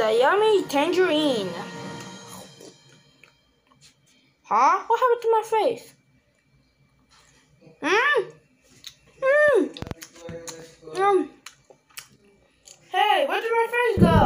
the yummy tangerine. Huh? What happened to my face? Mmm. Mmm. Hmm. Hey, where did my face go?